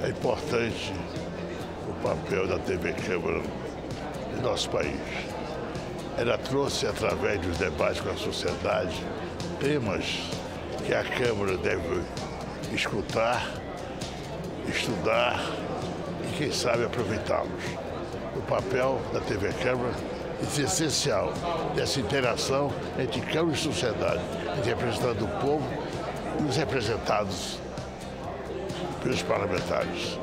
É importante o papel da TV Câmara em nosso país. Ela trouxe, através dos debates com a sociedade, temas que a Câmara deve escutar, estudar e, quem sabe, aproveitá-los. O papel da TV Câmara é essencial dessa interação entre Câmara e sociedade, entre representando o povo e os representados pelos parlamentares.